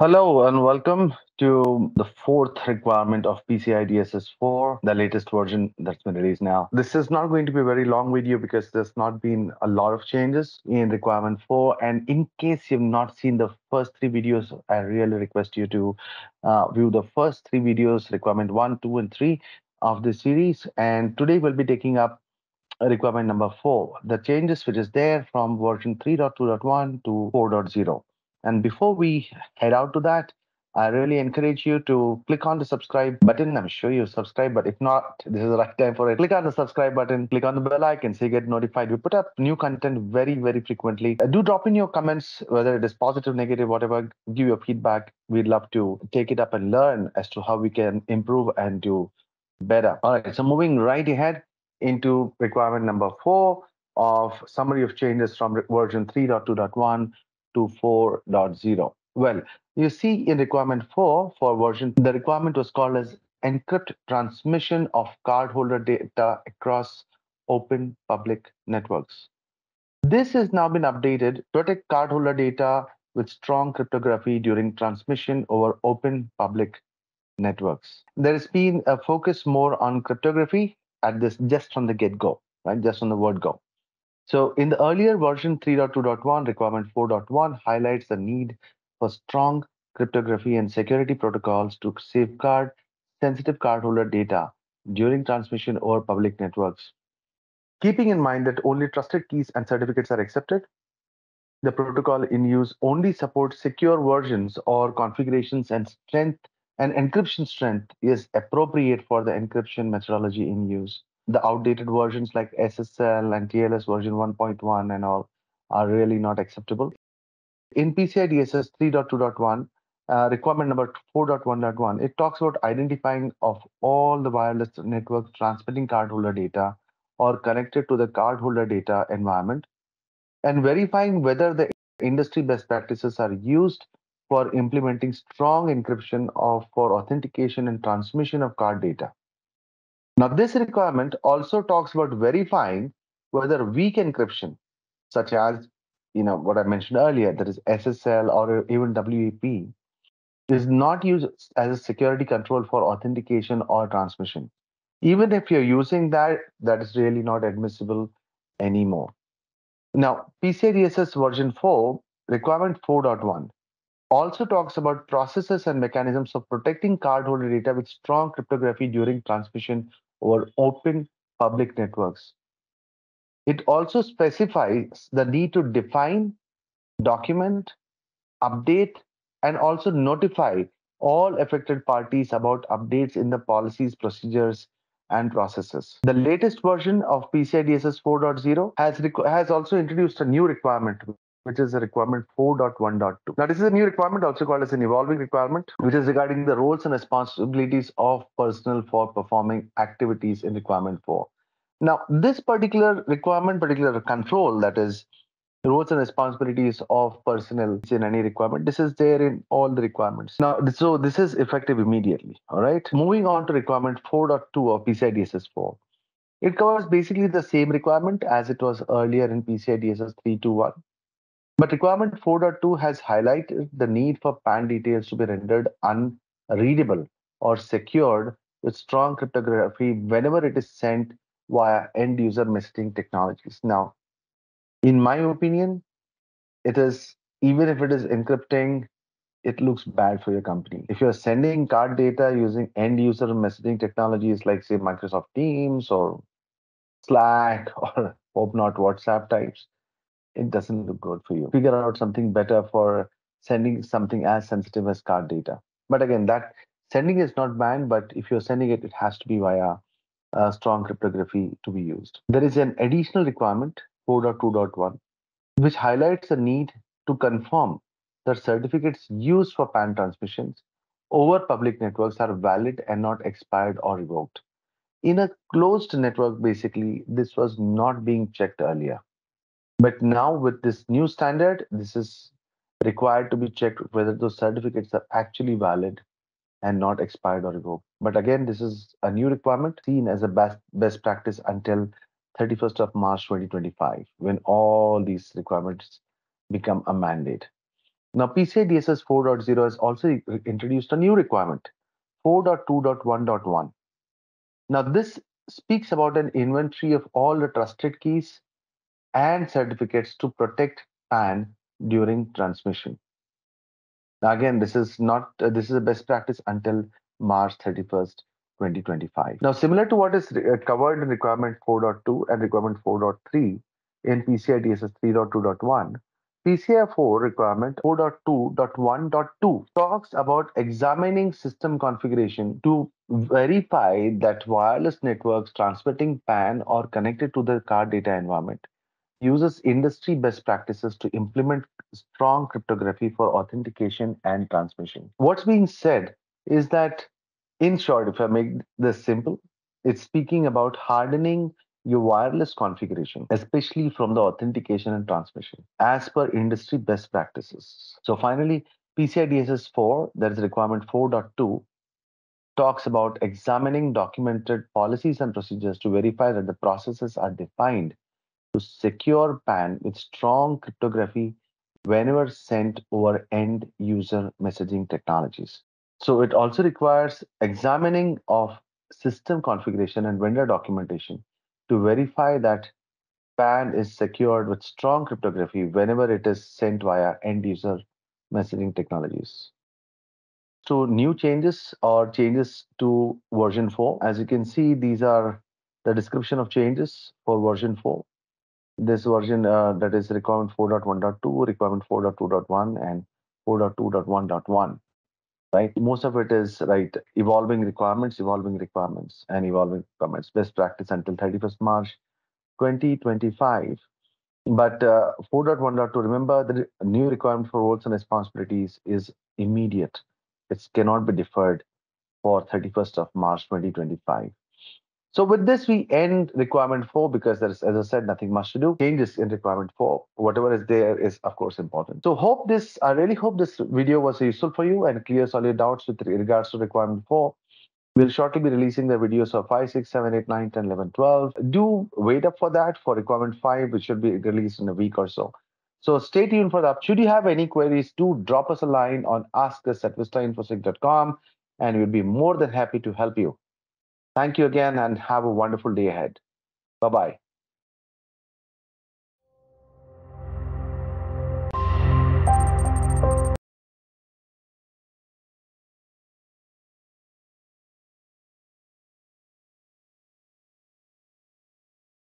Hello and welcome to the fourth requirement of PCI DSS 4, the latest version that's been released now. This is not going to be a very long video because there's not been a lot of changes in requirement 4. And in case you've not seen the first three videos, I really request you to uh, view the first three videos, requirement 1, 2, and 3 of the series. And today we'll be taking up requirement number 4, the changes which is there from version 3.2.1 to 4.0. And before we head out to that, I really encourage you to click on the subscribe button. I'm sure you subscribe, but if not, this is the right time for it. Click on the subscribe button, click on the bell icon so you get notified. We put up new content very, very frequently. Uh, do drop in your comments, whether it is positive, negative, whatever, give your feedback. We'd love to take it up and learn as to how we can improve and do better. All right, so moving right ahead into requirement number four of summary of changes from version 3.2.1 to 4.0. Well, you see in requirement 4 for version, the requirement was called as encrypt transmission of cardholder data across open public networks. This has now been updated to protect cardholder data with strong cryptography during transmission over open public networks. There has been a focus more on cryptography at this just from the get-go, right? Just on the word go. So in the earlier version 3.2.1, requirement 4.1 highlights the need for strong cryptography and security protocols to safeguard sensitive cardholder data during transmission over public networks. Keeping in mind that only trusted keys and certificates are accepted, the protocol in use only supports secure versions or configurations and strength and encryption strength is appropriate for the encryption methodology in use the outdated versions like SSL and TLS version 1.1 and all are really not acceptable. In PCI DSS 3.2.1, uh, requirement number 4.1.1, it talks about identifying of all the wireless networks transmitting cardholder data or connected to the cardholder data environment and verifying whether the industry best practices are used for implementing strong encryption of for authentication and transmission of card data. Now, this requirement also talks about verifying whether weak encryption, such as you know what I mentioned earlier, that is SSL or even WEP, is not used as a security control for authentication or transmission. Even if you're using that, that is really not admissible anymore. Now, PCI DSS version 4, requirement 4.1, also talks about processes and mechanisms of protecting cardholder data with strong cryptography during transmission over open public networks. It also specifies the need to define, document, update, and also notify all affected parties about updates in the policies, procedures, and processes. The latest version of PCI DSS 4.0 has, has also introduced a new requirement, which is a requirement 4.1.2. Now, this is a new requirement, also called as an evolving requirement, which is regarding the roles and responsibilities of personnel for performing activities in requirement 4. Now, this particular requirement, particular control, that is roles and responsibilities of personnel in any requirement, this is there in all the requirements. Now, so this is effective immediately. All right. Moving on to requirement 4.2 of PCI DSS 4. It covers basically the same requirement as it was earlier in PCI DSS 3.2.1. But requirement 4.2 has highlighted the need for PAN details to be rendered unreadable or secured with strong cryptography whenever it is sent via end user messaging technologies. Now, in my opinion, it is even if it is encrypting, it looks bad for your company. If you're sending card data using end user messaging technologies like, say, Microsoft Teams or Slack or hope not WhatsApp types, it doesn't look good for you. Figure out something better for sending something as sensitive as card data. But again, that sending is not banned, but if you're sending it, it has to be via uh, strong cryptography to be used. There is an additional requirement, 4.2.1, which highlights the need to confirm that certificates used for PAN transmissions over public networks are valid and not expired or revoked. In a closed network, basically, this was not being checked earlier. But now with this new standard, this is required to be checked whether those certificates are actually valid and not expired or revoked. But again, this is a new requirement seen as a best, best practice until 31st of March 2025, when all these requirements become a mandate. Now, PCI DSS 4.0 has also introduced a new requirement, 4.2.1.1. Now, this speaks about an inventory of all the trusted keys and certificates to protect PAN during transmission. Now, again, this is not uh, this is a best practice until March 31st, 2025. Now, similar to what is uh, covered in requirement 4.2 and requirement 4.3 in PCI DSS 3.2.1, PCI 4 requirement 4.2.1.2 talks about examining system configuration to verify that wireless networks transmitting PAN are connected to the card data environment uses industry best practices to implement strong cryptography for authentication and transmission. What's being said is that, in short, if I make this simple, it's speaking about hardening your wireless configuration, especially from the authentication and transmission, as per industry best practices. So finally, PCI DSS 4, that is requirement 4.2, talks about examining documented policies and procedures to verify that the processes are defined to secure PAN with strong cryptography whenever sent over end user messaging technologies. So it also requires examining of system configuration and vendor documentation to verify that PAN is secured with strong cryptography whenever it is sent via end user messaging technologies. So new changes or changes to version 4. As you can see, these are the description of changes for version 4 this version uh, that is requirement 4.1.2, requirement 4.2.1, and 4.2.1.1. Right, most of it is right evolving requirements, evolving requirements, and evolving requirements. Best practice until 31st March 2025. But uh, 4.1.2, remember the new requirement for roles and responsibilities is immediate. It cannot be deferred for 31st of March 2025. So with this, we end requirement four because there's, as I said, nothing much to do. Changes in requirement four, whatever is there is of course important. So hope this, I really hope this video was useful for you and clears all your doubts with regards to requirement four. We'll shortly be releasing the videos of 5, 6, 7, 8, 9, 10, 11, 12. Do wait up for that for requirement 5, which should be released in a week or so. So stay tuned for that. Should you have any queries, do drop us a line on ask us at vistainfosec.com and we'll be more than happy to help you. Thank you again and have a wonderful day ahead. Bye bye.